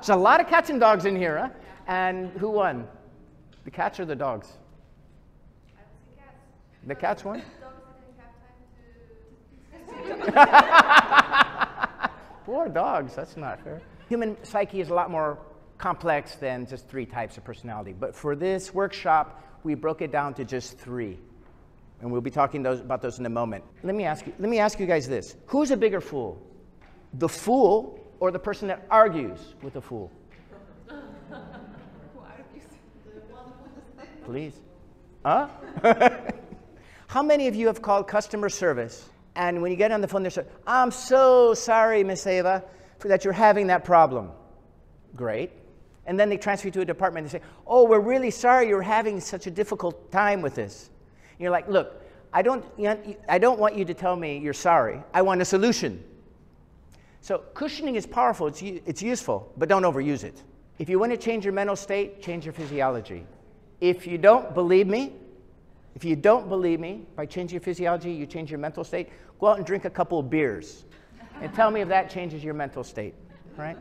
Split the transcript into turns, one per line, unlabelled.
There's a lot of cats and dogs in here, huh? And who won? The cats or the dogs? The cats won? Poor dogs, that's not fair. Human psyche is a lot more complex than just three types of personality. But for this workshop, we broke it down to just three. And we'll be talking those, about those in a moment. Let me, ask you, let me ask you guys this Who's a bigger fool? The fool or the person that argues with a fool? Please. Huh? How many of you have called customer service and when you get on the phone, they say, I'm so sorry, Miss Ava, for that you're having that problem? Great. And then they transfer you to a department and they say, Oh, we're really sorry you're having such a difficult time with this. And you're like, Look, I don't, I don't want you to tell me you're sorry. I want a solution. So cushioning is powerful, it's, it's useful, but don't overuse it. If you want to change your mental state, change your physiology. If you don't believe me, if you don't believe me, by changing your physiology, you change your mental state, go out and drink a couple of beers and tell me if that changes your mental state, right?